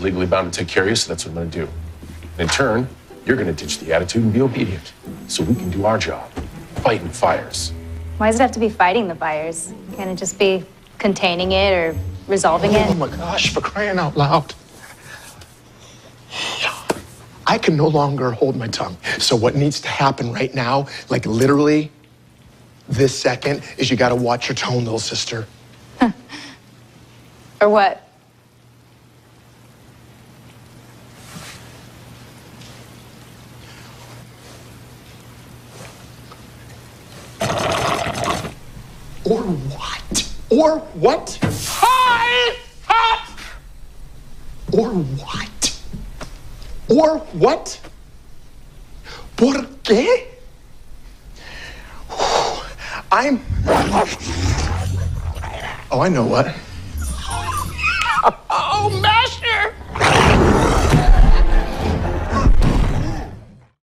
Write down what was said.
I'm legally bound to take care of you, so that's what I'm going to do. In turn, you're going to ditch the attitude and be obedient, so we can do our job, fighting fires. Why does it have to be fighting the fires? Can it just be containing it or resolving Oh it? Oh my gosh, for crying out loud. I can no longer hold my tongue. So, what needs to happen right now, like literally this second, is you gotta watch your tone, little sister. Or what? Or what? Or what? Hi! Hi! Or what? Or what? ¿Por qué? I'm. Oh, I know what.